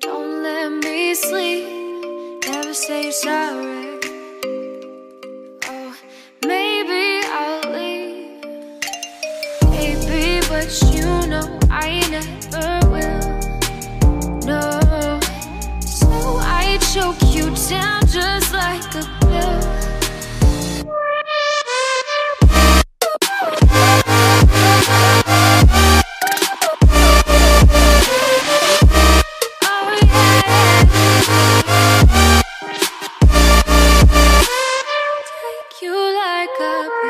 Don't let me sleep, never say sorry. Oh, maybe I'll leave. Baby, but you know I never will. you like a